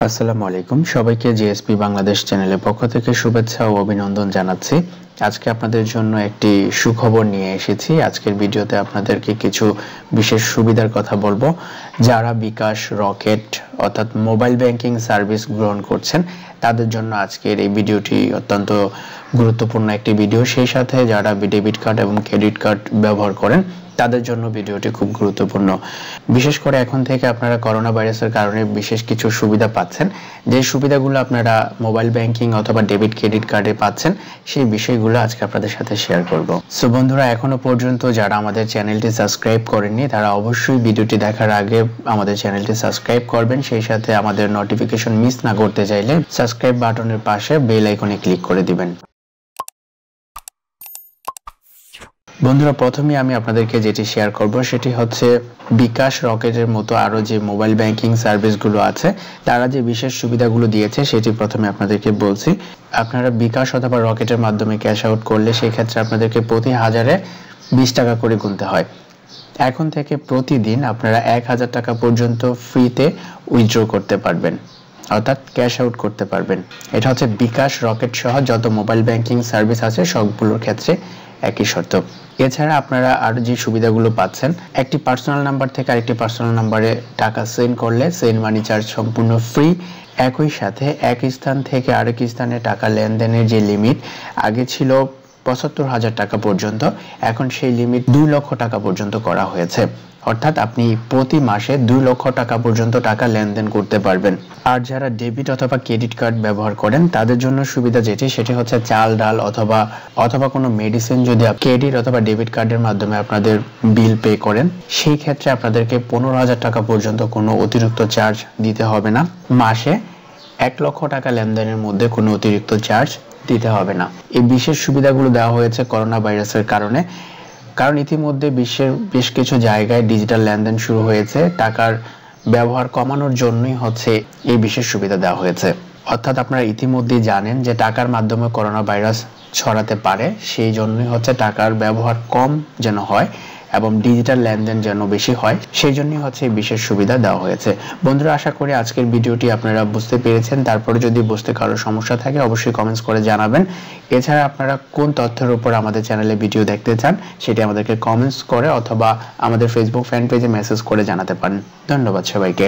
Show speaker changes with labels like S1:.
S1: আসসালামু আলাইকুম। সবাইকে জিএসপি বাংলাদেশ চ্যানেলের পক্ষ থেকে শুভেচ্ছা ও অভিনন্দন জানাচ্ছি। আজকে আপনাদের জন্য একটি সুখবর নিয়ে এসেছি। আজকের ভিডিওতে আপনাদেরকে কিছু বিশেষ সুবিধার কথা বলব। যারা বিকাশ রকেট অর্থাৎ মোবাইল ব্যাংকিং সার্ভিস গ্রহণ করছেন, তাদের জন্য আজকের এই ভিডিওটি অত্যন্ত গুরুত্বপূর্ণ একটি ভিডিও। সেই সাথে যারা ডেবিট কার্ড এবং ক্রেডিট কার্ড ব্যবহার করেন, তাদের জন্য ভিডিওটি খুব গুরুত্বপূর্ণ। বিশেষ করে এখন থেকে আপনারা করোনা ভাইরাসের কারণে বিশেষ কিছু সুবিধা পাচ্ছেন। যে সুবিধাগুলো আপনারা মোবাইল ব্যাংকিং অথবা ডেবিট ক্রেডিট কার্ডে পাচ্ছেন, সেই বিষয়গুলো আজকে আপনাদের সাথে শেয়ার করব। সো বন্ধুরা, এখনও পর্যন্ত যারা আমাদের চ্যানেলটি সাবস্ক্রাইব করেননি, তারা অবশ্যই ভিডিওটি দেখার আগে আমাদের চ্যানেলটি সাবস্ক্রাইব করবেন। সেই সাথে আমাদের নোটিফিকেশন মিস না করতে চাইলে সাবস্ক্রাইব বাটনের পাশে বেল আইকনে ক্লিক করে দিবেন। বন্ধুরা, প্রথমে আমি আপনাদেরকে যেটি শেয়ার করব, সেটি হচ্ছে বিকাশ রকেটের মতো আরও যে মোবাইল ব্যাংকিং সার্ভিসগুলো আছে, তারা যে বিশেষ সুবিধাগুলো দিয়েছে, সেটি প্রথমে আপনাদেরকে বলছি। আপনারা বিকাশ অথবা রকেটের মাধ্যমে ক্যাশ আউট করলে সেই ক্ষেত্রে আপনাদেরকে প্রতি হাজারে বিশ টাকা করে গুনতে হয়। এখন থেকে প্রতিদিন আপনারা এক হাজার টাকা পর্যন্ত ফ্রিতে উইথড্র করতে পারবেন, অর্থাৎ ক্যাশ আউট করতে পারবেন। এটা হচ্ছে বিকাশ রকেট সহ যত মোবাইল ব্যাংকিং সার্ভিস আছে, সবগুলোর ক্ষেত্রে একই শর্ত। এছাড়া আপনারা আর যে সুবিধাগুলো পাচ্ছেন, একটি পার্সোনাল নাম্বার থেকে আরেকটি পার্সোনাল নাম্বারে টাকা সেন্ড করলে সেন্ড মানি চার্জ সম্পূর্ণ ফ্রি একই সাথে এক স্থান থেকে আরেক স্থানে টাকা লেনদেনের যে লিমিট আগে ছিল পঁচাত্তর হাজার টাকা পর্যন্ত। এখন সেই লিমিট দুই লক্ষ টাকা পর্যন্ত করা হয়েছে। অর্থাৎ আপনি প্রতি মাসে দুই লক্ষ টাকা পর্যন্ত টাকা লেনদেন করতে পারবেন। আর যারা ডেবিট অথবা ক্রেডিট কার্ড ব্যবহার করেন, তাদের জন্য সুবিধা যেটি, সেটি হচ্ছে চাল, ডাল অথবা অথবা কোনো মেডিসিন যদি ক্রেডিট অথবা ডেবিট কার্ডের মাধ্যমে আপনাদের বিল পে করেন, সেই ক্ষেত্রে আপনাদেরকে পনেরো হাজার টাকা পর্যন্ত কোনো অতিরিক্ত চার্জ দিতে হবে না। মাসে এক লক্ষ টাকা লেনদেনের মধ্যে কোনো অতিরিক্ত চার্জ দিতে হবে না। এই বিশেষ সুবিধাগুলো দেওয়া হয়েছে করোনা ভাইরাসের কারণে। কারণ ইতিমধ্যে বিশ্বের বেশ কিছু জায়গায় ডিজিটাল লেনদেন শুরু হয়েছে। টাকার ব্যবহার কমানোর জন্যই হচ্ছে এই বিশেষ সুবিধা দেওয়া হয়েছে। অর্থাৎ আপনারা ইতিমধ্যেই জানেন যে টাকার মাধ্যমে করোনা ভাইরাস ছড়াতে পারে। সেই জন্যই হচ্ছে টাকার ব্যবহার কম যেন হয়। এবং ডিজিটাল লেনদেন যেন বেশি হয়, সেই জন্যই হচ্ছে বিশেষ সুবিধা দেওয়া হয়েছে। বন্ধুরা, আশা করি আজকের ভিডিওটি আপনারা বুঝতে পেরেছেন। তারপরে যদি বুঝতে কারও সমস্যা থাকে, অবশ্যই কমেন্টস করে জানাবেন। এছাড়া আপনারা কোন তথ্যের উপর আমাদের চ্যানেলে ভিডিও দেখতে চান, সেটি আমাদেরকে কমেন্টস করে অথবা আমাদের ফেসবুক ফ্যান পেজে মেসেজ করে জানাতে পারেন। ধন্যবাদ সবাইকে।